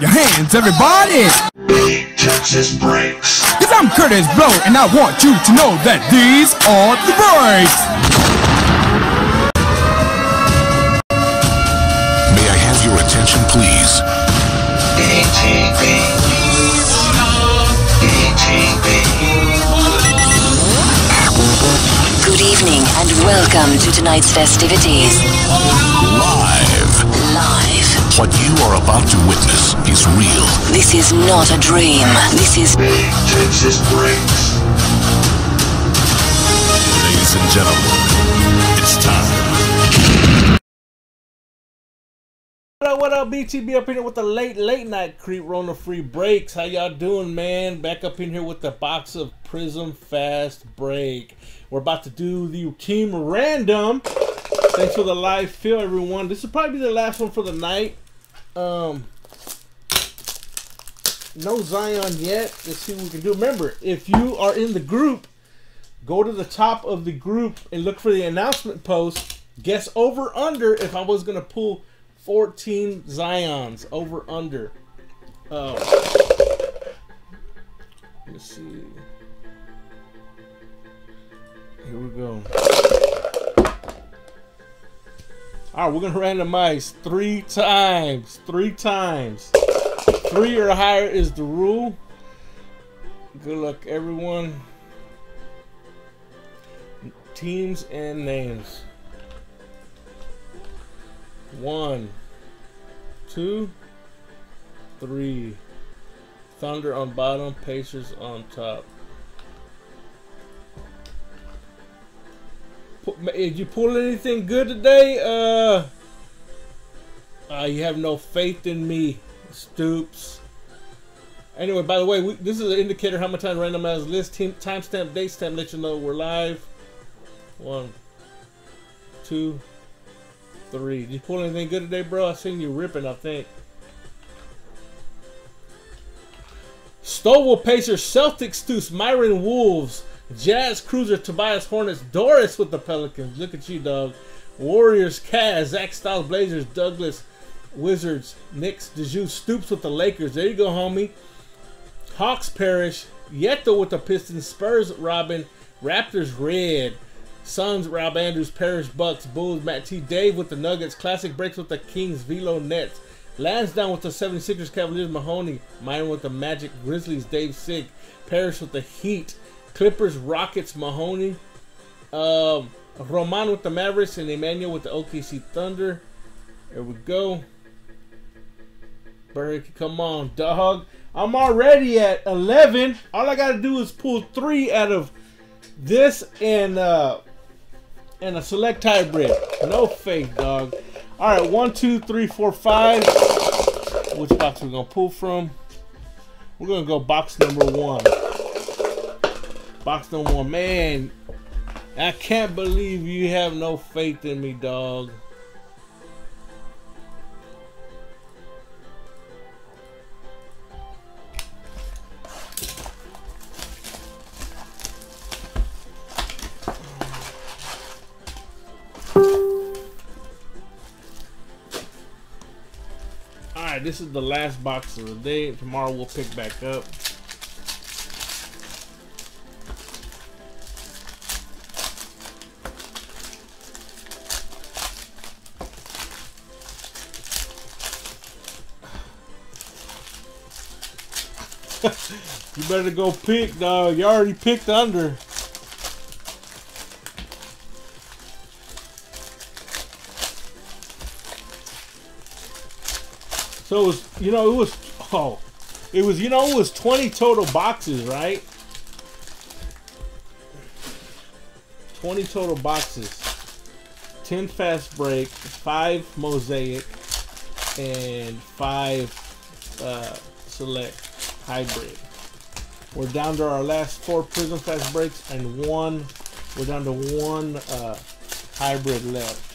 your hands, everybody. Texas breaks. Cause I'm Kurtis Blow, and I want you to know that these are the breaks. May I have your attention, please? ETV. ETV. Good evening and welcome to tonight's festivities. Live. Live. What you are about to witness is real. This is not a dream. This is Big Texas breaks. Ladies and gentlemen, it's time. What up, what up, BTB up in here with the late, late night creep Rona free breaks. How y'all doing, man? Back up in here with the box of Prizm Fast Break. We're about to do the team random. Thanks for the live feel, everyone. This will probably be the last one for the night. Um, no Zion yet. Let's see what we can do. Remember, if you are in the group, go to the top of the group and look for the announcement post. Guess over under if I was gonna pull 14 Zions over under. Oh. Let's see. Here we go. Alright, we're gonna randomize three times. Three times. Three or higher is the rule. Good luck, everyone. Teams and names. One, two, three. Thunder on bottom, Pacers on top. Did you pull anything good today? Uh, uh you have no faith in me, Stoops. Anyway, by the way, we, this is an indicator how much time randomized list, team, timestamp, date stamp, let you know we're live. One, two, three. Did you pull anything good today, bro? I seen you ripping, I think. Stovall Pacers, Celtics Stoops, Myron Wolves, Jazz Cruiser, Tobias Hornets, Doris with the Pelicans. Look at you, dog. Warriors, Cavs, Zach Styles, Blazers, Douglas, Wizards, Knicks, Dejoux, Stoops with the Lakers. There you go, homie. Hawks Parish, Yeto with the Pistons, Spurs Robin, Raptors Red, Suns Rob Andrews, Parish Bucks, Bulls Matt T, Dave with the Nuggets, Classic Breaks with the Kings, Velo Nets, Lansdowne with the 76ers, Cavaliers, Mahoney, Myron with the Magic, Grizzlies, Dave Sig, Parish with the Heat, Clippers, Rockets, Mahoney, um, Roman with the Mavericks, and Emmanuel with the OKC Thunder. There we go. Burke, come on, dog. I'm already at 11. All I got to do is pull three out of this and uh and a select hybrid. No fake, dog. All right, one, two, three, four, five. Which box we gonna pull from? We're gonna go box number one. Box number one, man. I can't believe you have no faith in me, dog. Alright, this is the last box of the day. Tomorrow we'll pick back up. You better go pick, dog. You already picked under. So it was, you know, it was, oh, it was, you know, it was 20 total boxes, right? 20 total boxes. 10 fast break, 5 mosaic, and 5 uh, select hybrid. We're down to our last four Prizm fast breaks and one, we're down to one uh, hybrid left.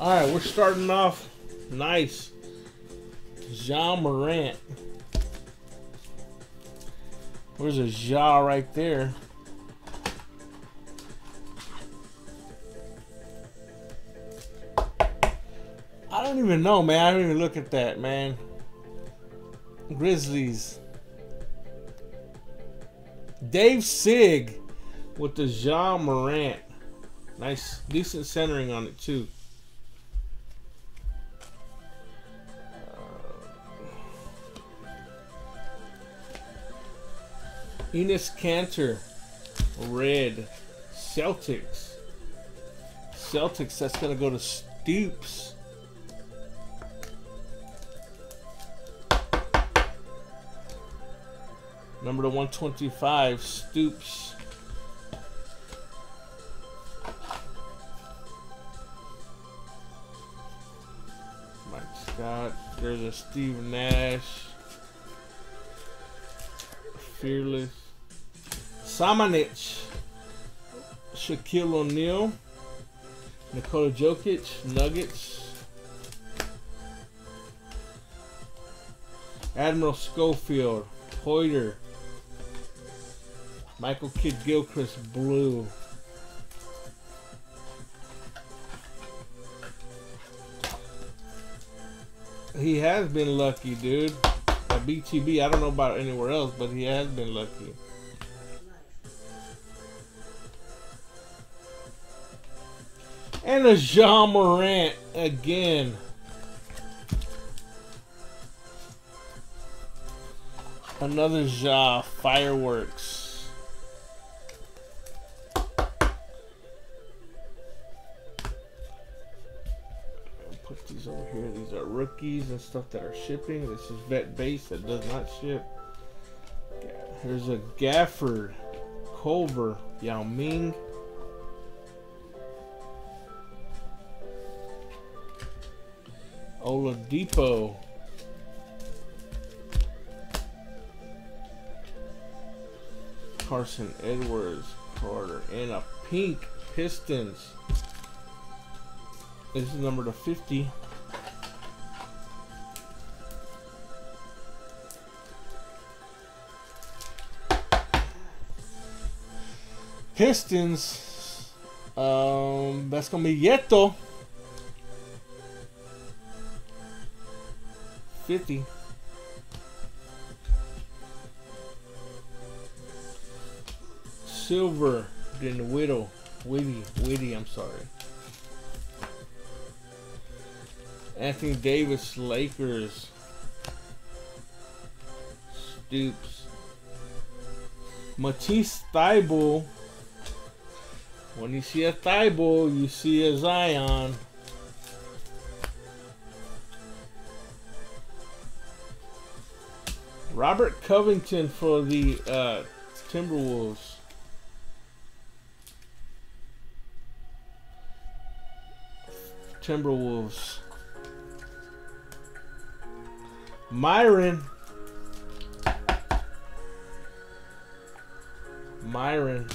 All right, we're starting off Nice. Ja Morant. Where's a Ja right there? I don't even know, man. I don't even look at that, man. Grizzlies. Dave Sig with the Ja Morant. Nice, decent centering on it too. Enes Kanter, red. Celtics. Celtics, that's going to go to Stoops. Number to 125, Stoops. Mike Scott. There's a Steve Nash. Fearless. Samanic. Shaquille O'Neal. Nikola Jokic. Nuggets. Admiral Schofield. Hoyter. Michael Kidd Gilchrist. Blue. He has been lucky, dude. At BTB, I don't know about anywhere else, but he has been lucky. And a Ja Morant again. Another Ja fireworks. And stuff that are shipping. This is vet base that does not ship. There's a Gafford, Culver, Yao Ming. Oladipo. Carson Edwards, Carter, and a pink Pistons. This is number to 50. Pistons. Um, that's gonna be Yeto. 50. Silver, then the Widow. Witty, Witty, I'm sorry. Anthony Davis, Lakers. Stoops. Matisse Thybulle. When you see a Thybulle, you see a Zion. Robert Covington for the uh, Timberwolves. Timberwolves. Myron. Myron.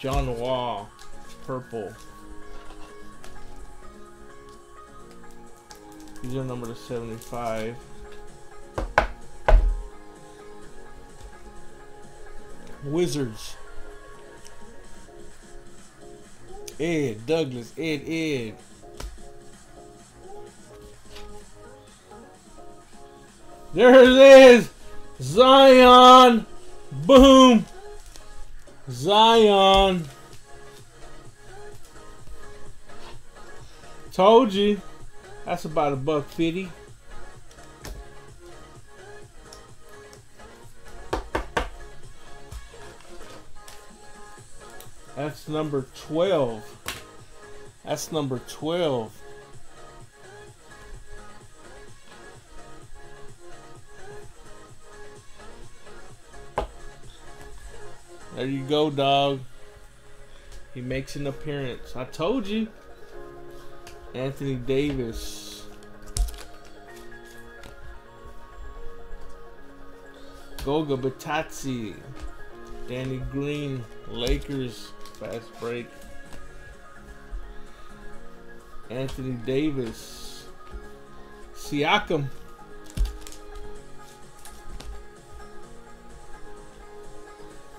John Wall. Purple. These are number to 75. Wizards. Ed, Douglas, Ed, Ed. There it is! Zion! Boom! Zion! Told you. That's about a buck fifty. That's number 12. That's number 12. There you go, dog. He makes an appearance. I told you. Anthony Davis. Goga Bitadze. Danny Green. Lakers. Fast break. Anthony Davis. Siakam.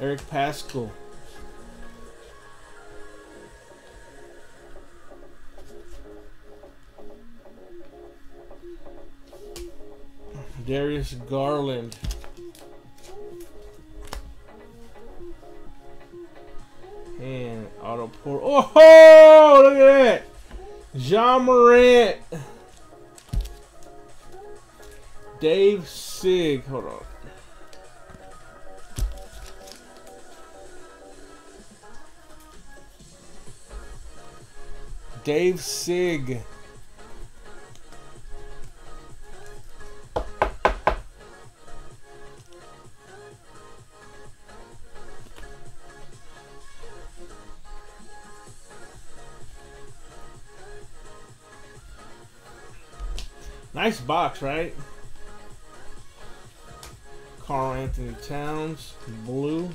Eric Paschall. Darius Garland. And auto pour. Oh, look at that. Ja Morant. Dave Sig. Hold on. Dave Sig. Nice box, right? Karl Anthony Towns, blue.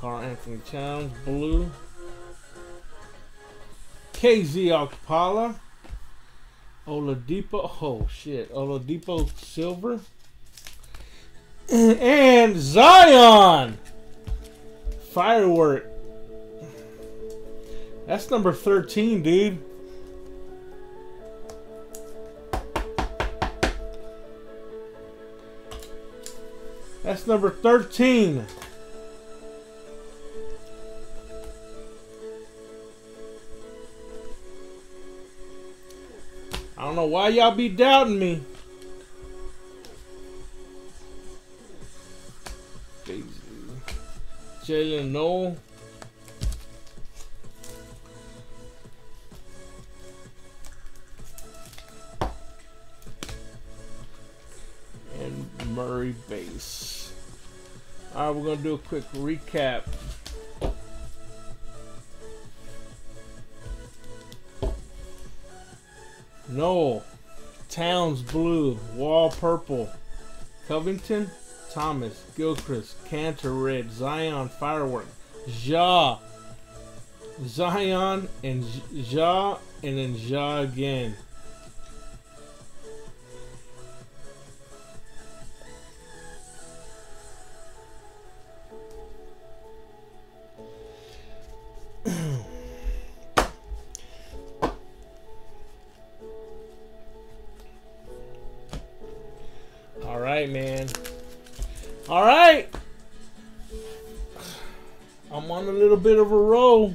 Karl Anthony Towns, blue. KZ Okpala. Oladipo. Oh shit. Oladipo Silver. And Zion. Firework. That's number 13, dude. That's number 13. I don't know why y'all be doubting me. Jaylen Nowell. And Murray base. Alright, we're going to do a quick recap. Towns blue, Wall purple, Covington, Thomas, Gilchrist, Kanter red, Zion firework, Ja, Zion and Ja, and then Ja again. All right. I'm on a little bit of a roll.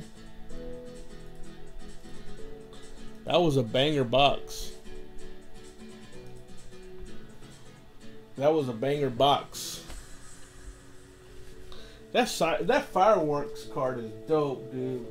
That was a banger box. That was a banger box. That that fireworks card is dope, dude.